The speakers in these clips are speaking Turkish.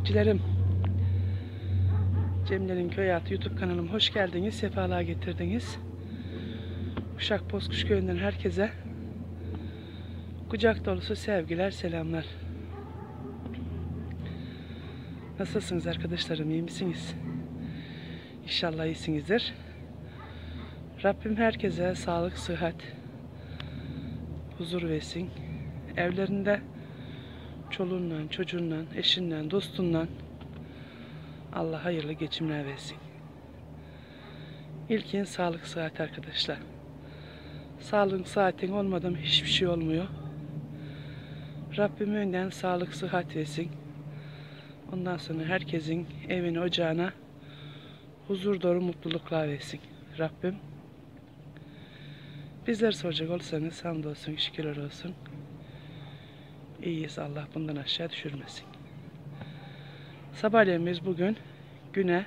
Takipçilerim, Cemile'nin Köy Hayatı YouTube kanalım hoş geldiniz, sefalar getirdiniz. Uşak Bozkuş Köyü'nden herkese kucak dolusu sevgiler, selamlar. Nasılsınız arkadaşlarım, iyi misiniz? İnşallah iyisinizdir. Rabbim herkese sağlık, sıhhat, huzur versin. Evlerinde çoluğunla, çocuğunla, eşinle, dostunla Allah hayırlı geçimler versin. İlkin sağlık sıhhat arkadaşlar. Sağlığın saatin olmadan hiçbir şey olmuyor. Rabbim önden sağlık sıhhat versin. Ondan sonra herkesin evine, ocağına huzur dolu mutluluklar versin. Rabbim bizler soracak olsanız hamdolsun, şükürler olsun. İyiyiz Allah bundan aşağı düşürmesin. Sabahleyin bugün güne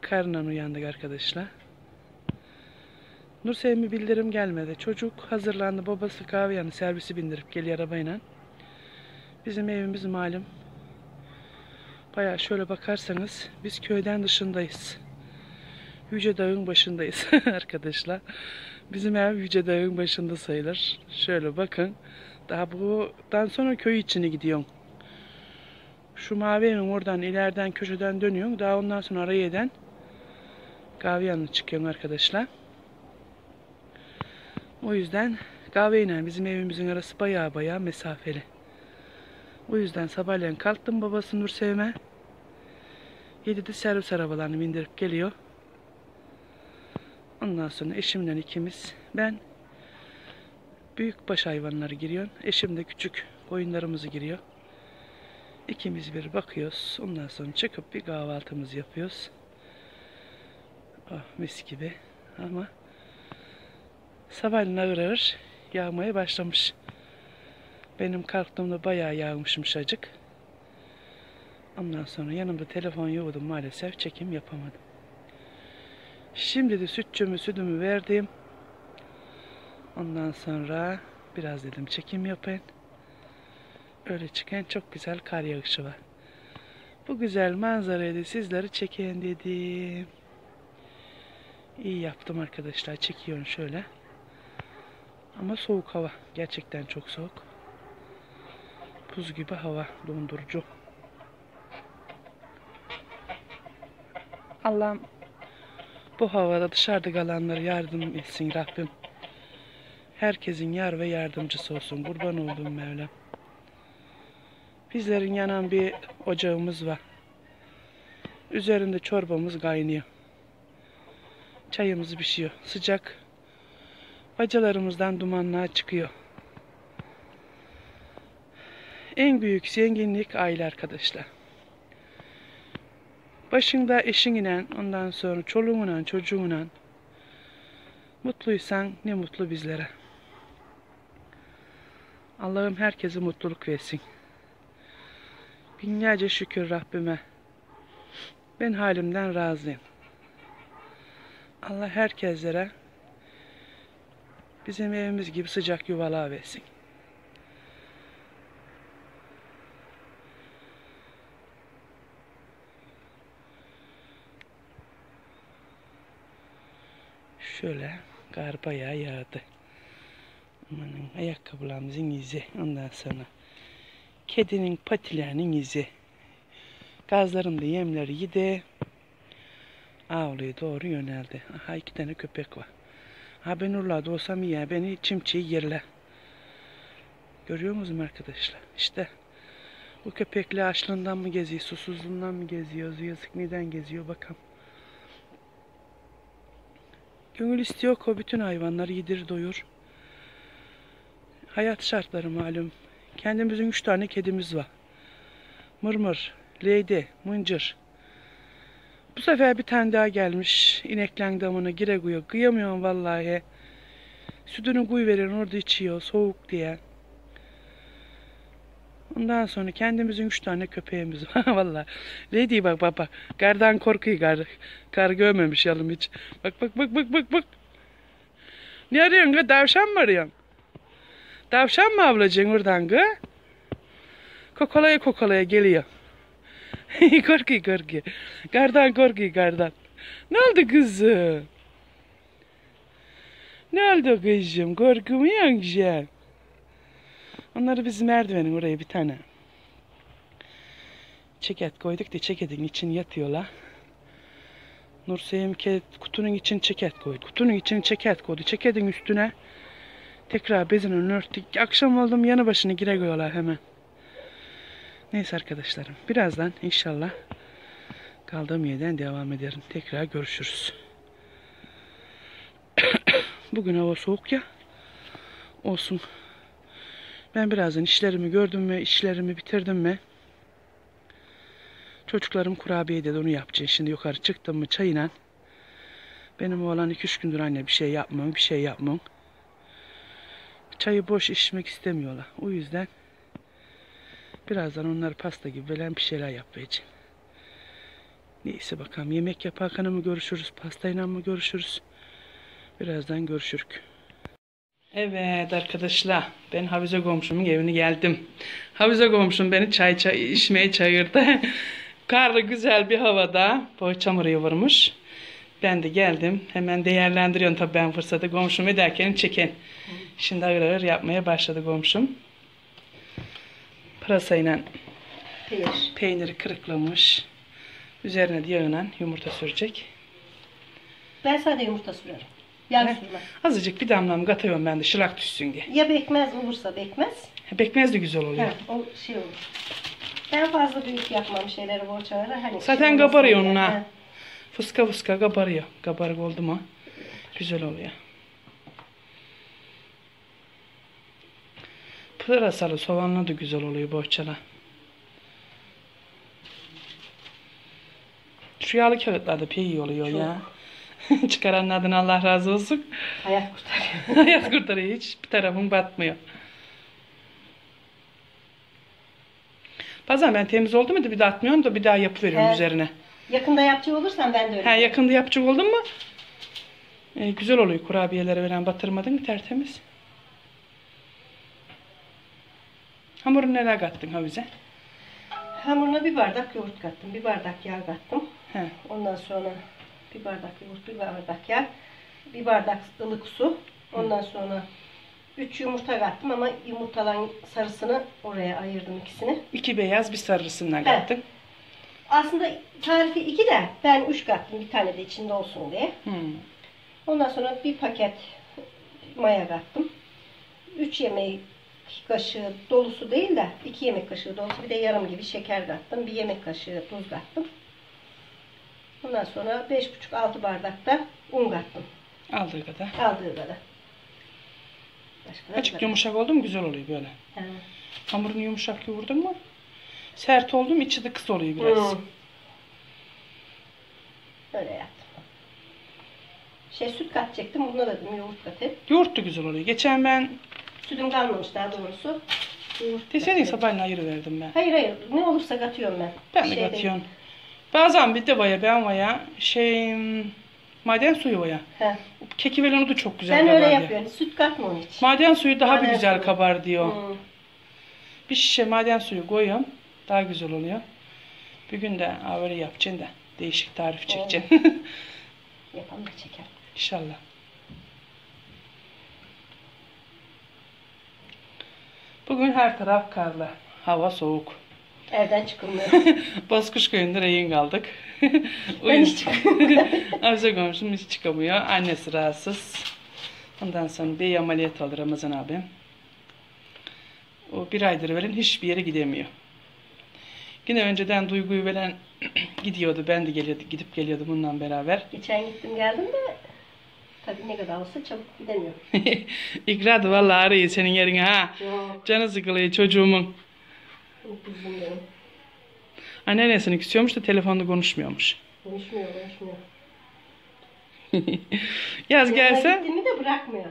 karla uyandık arkadaşlar. Nursevim'e bildirim gelmedi. Çocuk hazırlandı. Babası kahve yanı servisi bindirip geliyor arabayla. Bizim evimiz malum. Baya şöyle bakarsanız biz köyden dışındayız. Yüce Dağı'nın başındayız arkadaşlar. Bizim ev Yüce Dağı'nın başında sayılır. Şöyle bakın. Daha buradan sonra köy içine gidiyorum. Şu mavi evin oradan ileriden köşeden dönüyorsun. Daha ondan sonra araya eden kahve yanına çıkıyorsun arkadaşlar. O yüzden kahveyle bizim evimizin arası baya baya mesafeli. O yüzden sabahleyin kalktım babası Nur Sevme. 7'de servis arabalarını bindirip geliyor. Ondan sonra eşimle ikimiz ben büyük baş hayvanları giriyor. Eşim de küçük koyunlarımızı giriyor. İkimiz bir bakıyoruz. Ondan sonra çıkıp bir kahvaltımızı yapıyoruz. Oh, mis gibi. Ama sabahleyin ağır ağır yağmaya başlamış. Benim kalktığımda bayağı yağmışmış acık. Ondan sonra yanımda telefon yoktu maalesef çekim yapamadım. Şimdi de sütçümü sütümü verdim. Ondan sonra biraz dedim çekim yapayım. Öyle çıkan çok güzel kar yağışı var. Bu güzel manzarayı da sizleri çekeyim dedim. İyi yaptım arkadaşlar. Çekiyorum şöyle. Ama soğuk hava. Gerçekten çok soğuk. Buz gibi hava. Dondurucu. Allah'ım bu havada dışarıda kalanlara yardım etsin Rabbim. Herkesin yar ve yardımcısı olsun. Kurban olduğum Mevlam. Bizlerin yanan bir ocağımız var. Üzerinde çorbamız kaynıyor. Çayımız pişiyor. Sıcak. Bacalarımızdan dumanlar çıkıyor. En büyük zenginlik aile arkadaşlar. Başında eşinle, ondan sonra çoluğunla, çocuğunla mutluysan ne mutlu bizlere. Allah'ım herkese mutluluk versin. Binlerce şükür Rabbime. Ben halimden razıyım. Allah herkeslere bizim evimiz gibi sıcak yuvalar versin. Şöyle kar bayağı yağdı. Amanın ayakkabılarımızın izi. Ondan sonra kedinin patilerinin izi. Gazların da yemleri yedi. Avluya doğru yöneldi. Aha iki tane köpek var. Ha ben oralarda olsam iyi ya. Beni çimçiyi yerler. Görüyor musunuz arkadaşlar? İşte bu köpekle açlığından mı geziyor, susuzluğundan mı geziyor, yazık neden geziyor bakalım. Gönül istiyor o bütün hayvanları yedir doyur. Hayat şartları malum. Kendimizin üç tane kedimiz var. Mırmır, Leydi, Mıncır. Bu sefer bir tane daha gelmiş. İneklen damını gire guya. Kıyamıyorum vallahi. Sütünü kuy verin orada içiyor soğuk diye. Ondan sonra kendimizin üç tane köpeğimiz var. Valla. Lady bak bak bak. Kardan korkuyor kar. Kar görmemiş yalım hiç. Bak bak bak bak bak bak. Ne arıyorsun? Tavşan mı arıyorsun? Tavşan mı avlayacaksın oradan kız? Kokolaya kokolaya geliyor. korkuyor korkuyor. Gardan korkuyor gardan. Ne oldu kızım? Ne oldu kızım? Korkmuyor güzel. Onları biz merdivenin oraya bir tane çeket koyduk da çeketin için yatıyorlar. Nur Sevimke kutunun için çeket koydu. Kutunun için çeket koydu. Çeketin üstüne tekrar bezini örttük. Akşam oldum yanı başını gire koyuyorlar hemen. Neyse arkadaşlarım. Birazdan inşallah kaldığım yerden devam ederim. Tekrar görüşürüz. Bugün hava soğuk ya. Olsun. Ben birazdan işlerimi gördüm ve işlerimi bitirdim mi çocuklarım kurabiye dedi onu yapacağım. Şimdi yukarı çıktım mı çayla benim oğlan 2-3 gündür anne bir şey yapmam bir şey yapmam. Çayı boş içmek istemiyorlar. O yüzden birazdan onları pasta gibi böyle bir şeyler yapacağım. Neyse bakalım yemek yaparken mı görüşürüz pastayla mı görüşürüz. Birazdan görüşürük. Evet arkadaşlar ben Havize komşumun evine geldim. Havize komşum beni çay çay içmeye çağırdı. Karlı güzel bir havada poğaçamırı vurmuş. Ben de geldim. Hemen değerlendiriyorum tabii ben fırsatı komşum ederken çeken. Şimdi ağır ağır yapmaya başladı komşum. Pırasayla Peynir. peyniri kırıklamış. Üzerine yağına yumurta sürecek. Ben sadece yumurta sürerim. Yağ Ne? sürmem. Azıcık bir damlam katıyorum ben de şılak düşsün diye. Ya bekmez olursa bekmez. Bekmez de güzel oluyor. Ha, o şey olur. Ben fazla büyük yapmam şeyleri borçaları. Hani Zaten şey kabarıyor onunla. Ha. Fıska fıska kabarıyor. Kabarık oldu mu güzel oluyor. Pırasalı soğanlı da güzel oluyor bohçala. Şu yağlı kağıtlar da pek iyi oluyor ya. Çıkaranlardan Allah razı olsun. Hayat kurtarıyor. Hayat kurtarıyor hiç bir tarafım batmıyor. Bazen ben temiz oldu mu da bir daha atmıyorum da bir daha yapıveriyorum Evet. üzerine. Yakında yapacak olursan ben de öyle. Ha, yakında yapacak oldun mu? E, güzel oluyor kurabiyelere falan batırmadın mı tertemiz. Hamuru neler kattın Havize? Hamuruna bir bardak yoğurt kattım. Bir bardak yağ kattım. He. Ondan sonra bir bardak yoğurt, bir bardak yağ. Bir bardak ılık su. Ondan sonra 3 yumurta kattım ama yumurtaların sarısını oraya ayırdım ikisini. İki beyaz bir sarısından Evet. kattın. Aslında tarifi 2 de ben 3 kattım bir tane de içinde olsun diye. Hmm. Ondan sonra bir paket maya kattım. 3 yemek kaşığı dolusu değil de 2 yemek kaşığı dolusu bir de yarım gibi şeker kattım. Bir yemek kaşığı tuz kattım. Ondan sonra 5,5-6 bardak da un kattım. Aldığı kadar. Aldığı kadar. Başka Açık kadar. yumuşak oldu mu güzel oluyor böyle. Ha. Hamurunu yumuşak yoğurdun mu? Sert oldu mu içi de kısa oluyor biraz. Hı. Öyle yaptım. Şey süt katacaktım. Buna dedim yoğurt katayım. Yoğurt da güzel oluyor. Geçen ben Sütüm kalmamış daha doğrusu. Deseydin sabahleyin ayırı verdim ben. Hayır hayır. Ne olursa katıyorum ben. Ben de şey değil. katıyorum. Bazen bir de vaya ben vaya şey maden suyu vaya. He. Keki veren o da çok güzel Ben öyle kabar diyor. yapıyorum. Süt katma onun. Maden suyu daha bir Maden güzel suyu. kabar diyor. Hı. Bir şişe maden suyu koyuyorum. Daha güzel oluyor. Bir gün de ha, yapacaksın da değişik tarif çekeceksin. Yapalım da çekelim. İnşallah. Bugün her taraf karlı. Hava soğuk. Evden çıkılmıyor. Bozkuş köyünde rehin kaldık. Ben hiç yüzden Avza komşum hiç çıkamıyor. Annesi rahatsız. Ondan sonra bir ameliyat oldu Ramazan abi. O bir aydır veren hiçbir yere gidemiyor. Yine önceden duyguyu veren gidiyordu. Ben de geliyordu, gidip geliyordum bununla beraber. Geçen gittim geldim de tabii ne kadar olsa çabuk gidemiyorum. İkra da vallahi arıyor senin yerine ha. Yok. Canı sıkılıyor çocuğumun. Çok kızdım benim. Anneannesini istiyormuş da telefonda konuşmuyormuş. Konuşmuyor konuşmuyor. Yaz gelse Gittiğimi de bırakmıyor.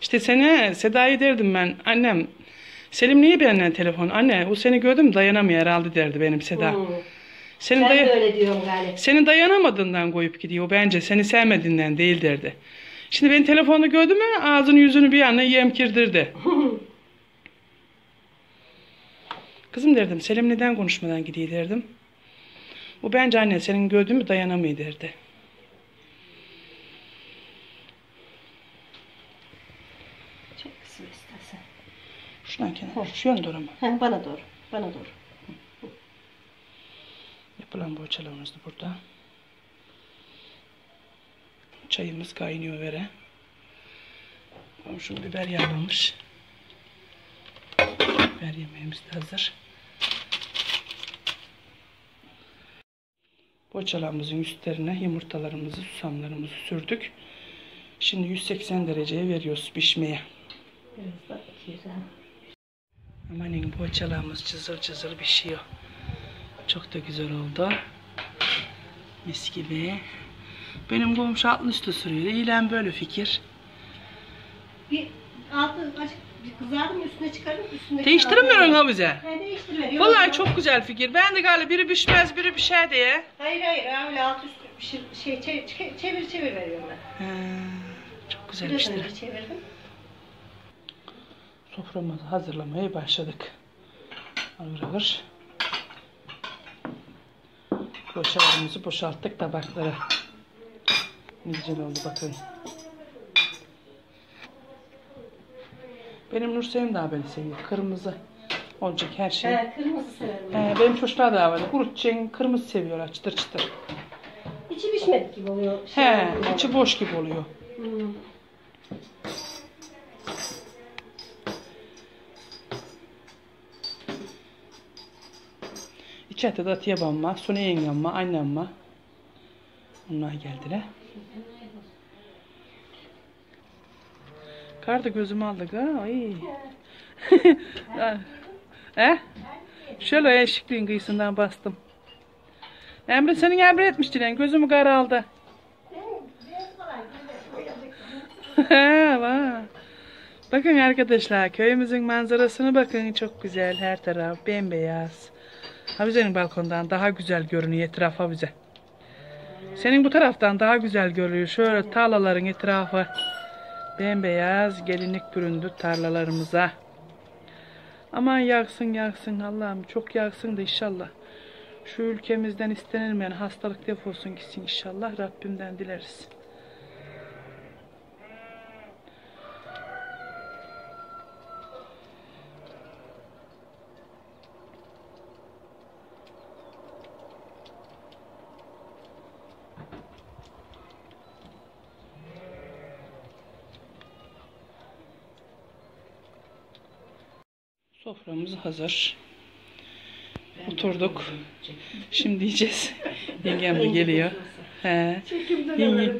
işte seni Seda'yı derdim ben. Annem Selim niye benden telefon? Anne o seni gördüm dayanamıyor herhalde derdi benim Seda. Hı. Senin, Ben de öyle diyorum galiba. senin dayanamadığından koyup gidiyor bence. Seni sevmediğinden değil derdi. Şimdi ben telefonu gördüm mü ağzını yüzünü bir yana yemkirdirdi. Kızım derdim Selim neden konuşmadan gidiyor derdim. Bu bence anne senin gördüğün mü dayanamıyor derdi. Çok kısım istersen. Şuradan kenar. Şu yön doğru mu? Ha, bana doğru. Bana doğru. Yapılan boğaçalarımız da burada. Çayımız kaynıyor vere. Komşum biber yağlamış. Biber yemeğimiz de hazır. Poğaçalarımızın üstlerine yumurtalarımızı, susamlarımızı sürdük. Şimdi 180 dereceye veriyoruz pişmeye. Biraz da güzel. Amanin poğaçalarımız cızır cızır pişiyor. Çok da güzel oldu. Mis gibi. Benim komşu altın üstü sürüyor. İyilen böyle fikir. Bir altı açık kızardım üstüne çıkardım üstüne Değiştiremiyorum ha bize. Ha değiştirmiyorum. Vallahi çok güzel fikir. Ben de galiba biri pişmez biri pişer diye. Hayır hayır öyle alt üst bir şey, çevir, çevir çevir veriyorum ben. He, çok güzel Biraz pişti. önce çevirdim. Soframızı hazırlamaya başladık. Ağır ağır. Poğaçalarımızı boşalttık tabaklara. Ne güzel oldu bakın. Benim Nursevim daha böyle seviyor. Kırmızı olacak her şey. Ha, kırmızı severim. He, benim çocuklar da var. Kurutçen kırmızı seviyorlar çıtır çıtır. İçi pişmedik gibi oluyor. Şey He, oluyor. içi boş gibi oluyor. Hmm. İçeride de Atiye babamma, Sunu yengemma, annemma. Onlar geldiler. Kar da gözümü aldı ha. Ay. He? Şöyle eşikliğin kıyısından bastım. Emre senin emre etmişti lan. Gözümü kar aldı. Bakın arkadaşlar köyümüzün manzarasını bakın çok güzel her taraf bembeyaz. Havize'nin balkondan daha güzel görünüyor etraf Havize. Senin bu taraftan daha güzel görünüyor. Şöyle tarlaların etrafı bembeyaz gelinlik büründü tarlalarımıza. Aman yağsın yağsın Allah'ım çok yağsın da inşallah. Şu ülkemizden istenilmeyen hastalık defolsun gitsin inşallah Rabbimden dileriz. Soframız hazır. Oturduk. Şimdi yiyeceğiz. Yengem de geliyor. He. Yenge.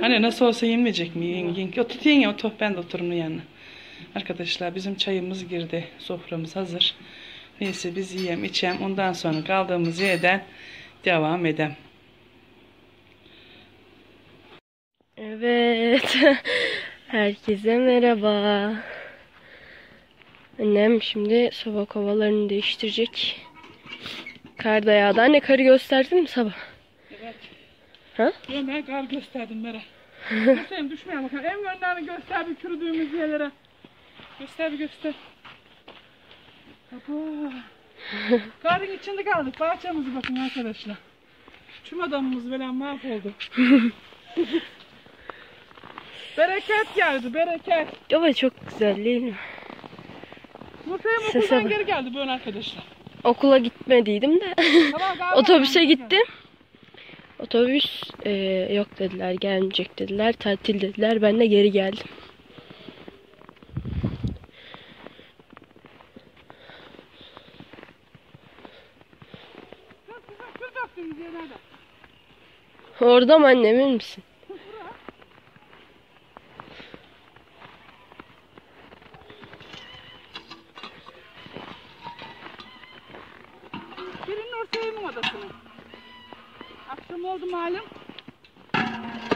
Hani nasıl olsa yenmeyecek mi? Yenge. Otur yenge otur. Ben de oturum yanına. Arkadaşlar bizim çayımız girdi. Soframız hazır. Neyse biz yiyem içem. Ondan sonra kaldığımız yerden devam edem. Evet. Herkese merhaba. Annem şimdi sabah kovalarını değiştirecek. Kar da yağdı. Anne karı gösterdin mi sabah? Evet. Ha? Ben kar gösterdim Mera. Göstereyim düşmeye bakalım. En gönderini göster bir çürüdüğümüz yerlere. Göster bir göster. Baba. Karın içinde kaldık. Bahçemizi bakın arkadaşlar. Tüm adamımız falan mahvoldu. bereket geldi bereket. Ama çok güzel değil mi? Sese okuldan bak. geri geldi böyle arkadaşlar. Okula gitmediydim de. Tamam, Otobüse gittim. Otobüs e, yok dediler, gelmeyecek dediler, tatil dediler. Ben de geri geldim. Orada mı anne emin misin? Odasını. Akşam oldu malum.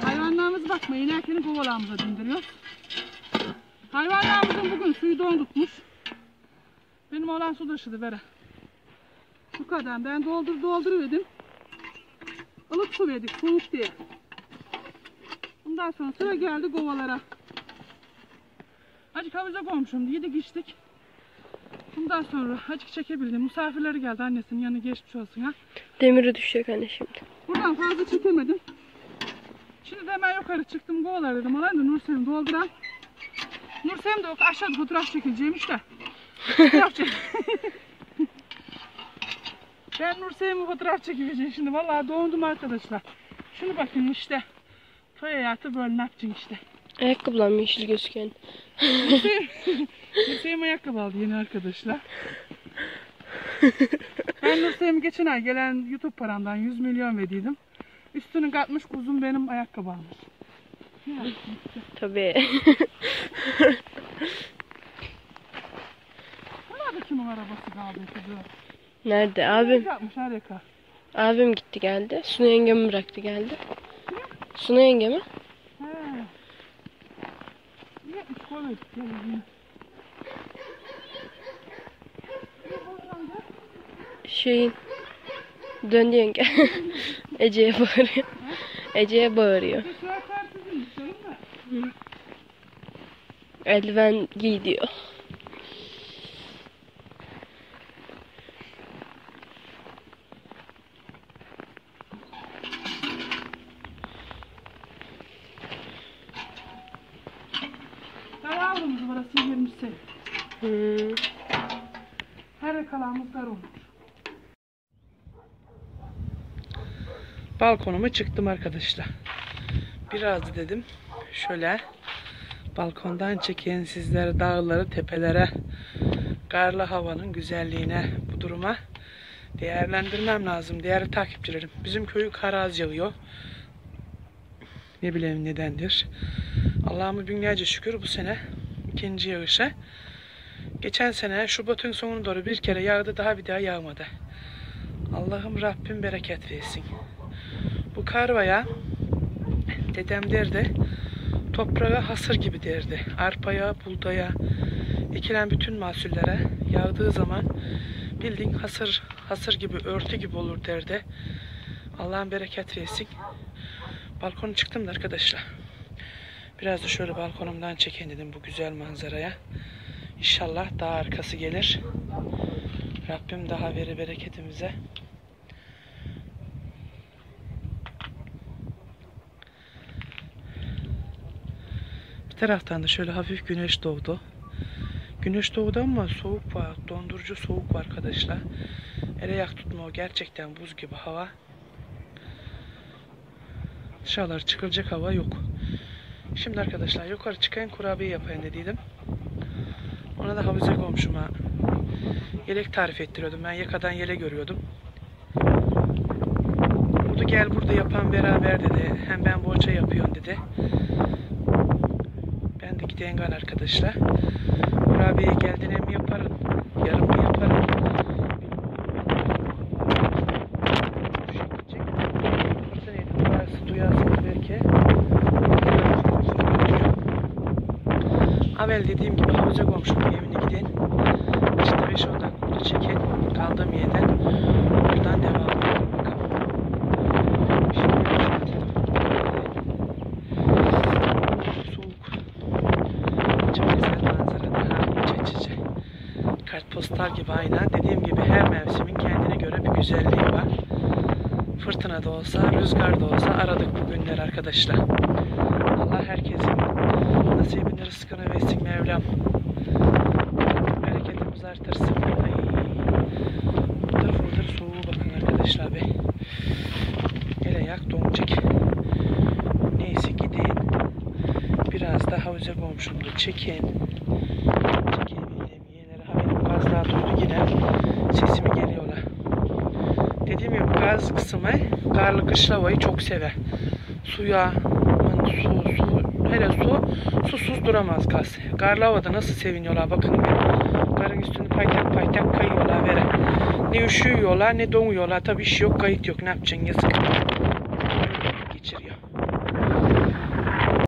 Hayvanlarımız bakma inerken kovalarımıza dindiriyor. Hayvanlarımızın bugün suyu dondurtmuş. Benim olan su taşıdı Vera. Bu kadar. Ben doldur dolduruverdim. Ilık su verdik soğuk diye. Ondan sonra sıra geldi kovalara. Acık havuza koymuşum. Yedik içtik. Bundan sonra açık çekebildim. Misafirleri geldi annesinin yanına geçmiş olsun ha. Demiri düşecek anne şimdi. Buradan fazla çekemedim. Şimdi de hemen yukarı çıktım. Kovalar dedim. Alayım da Nursevim dolduran. Nursevim de yok. Aşağıda fotoğraf çekileceğimiş de. Fotoğraf çek. ben Nursevim'e fotoğraf çekeceğim şimdi. Vallahi doğundum arkadaşlar. Şunu bakın işte. Köy hayatı böyle ne yapacaksın işte. Ayakkabılar yeşil gözüken. Nursevim ayakkabı aldı yeni arkadaşlar. ben Nursevim geçen ay gelen YouTube paramdan 100 milyon verdiydim. Üstünü katmış kuzum benim ayakkabı almış. Ne? Tabii. Bunlar da kimin arabası kaldı kızı? Nerede? Abim. Yapmış harika. Abim gitti geldi. Sunu yengemi bıraktı geldi. Sunu yengemi. Gel yine. Şeyin. Döndü yenge. Ece'ye bağırıyor. Ece'ye bağırıyor. Eldiven giy diyor. Dayavrumuz burası 20 sene. Hmm. Her kalanımız dar olur. Balkonuma çıktım arkadaşlar. Biraz dedim şöyle balkondan çekeyim sizlere dağları, tepelere, karlı havanın güzelliğine, bu duruma değerlendirmem lazım. Değerli takipçilerim. Bizim köyü kar az yağıyor. Ne bileyim nedendir. Allah'ıma binlerce şükür bu sene ikinci yağışa. Geçen sene Şubat'ın sonuna doğru bir kere yağdı daha bir daha yağmadı. Allah'ım Rabbim bereket versin. Bu karvaya dedem derdi toprağa hasır gibi derdi. Arpaya, buğdaya, ekilen bütün mahsullere yağdığı zaman bildiğin hasır, hasır gibi, örtü gibi olur derdi. Allah'ın bereket versin. Balkona çıktım da arkadaşlar. Biraz da şöyle balkonumdan çekeyim dedim bu güzel manzaraya. İnşallah daha arkası gelir. Rabbim daha veri bereketimize. Bir taraftan da şöyle hafif güneş doğdu. Güneş doğdu ama soğuk var. Dondurucu soğuk var arkadaşlar. Ele yak tutma o gerçekten buz gibi hava. Dışarılar çıkılacak hava yok. Şimdi arkadaşlar yukarı çıkayım kurabiye yapayım dediydim. Ona da havuza komşuma yelek tarif ettiriyordum. Ben yakadan yele görüyordum. Da gel burada yapan beraber dedi. Hem ben boğaça yapıyorum dedi. Gal arkadaşlar. Kurabiye geldiğine mi yaparım? Yarım mı yaparım? Avel dediğim gibi havuza komşumun evine gidin. İşte 5-10 dakika çekin. Kaldığım yerden buradan devam edelim bakalım. Şimdi soğuk. Çok güzel manzara daha iç içe. Kartpostal gibi aynen. Dediğim gibi her mevsimin kendine göre bir güzelliği var. Fırtına da olsa, rüzgar da olsa aradık bu günler arkadaşlar. Allah herkesin nasibini rızkını versin Mevlam. Bereketimizi artırsın. Ay. Fıldır fıldır soğuğu bakın arkadaşlar be. Ele yak donacak. Neyse gidin. Biraz da havuza komşumda çekin. Çekebildiğim yerlere. Ha benim gazlar duydu yine. Sesimi geliyorlar. Dediğim gibi gaz kısmı karlı kışla havayı çok sever. Suya, aman su, su, hele su, susuz duramaz gaz. Karlı havada nasıl seviniyorlar bakın. Karın üstünde paytak paytak kayıyorlar vere. Ne üşüyorlar ne donuyorlar. Tabi iş yok kayıt yok ne yapacaksın yazık.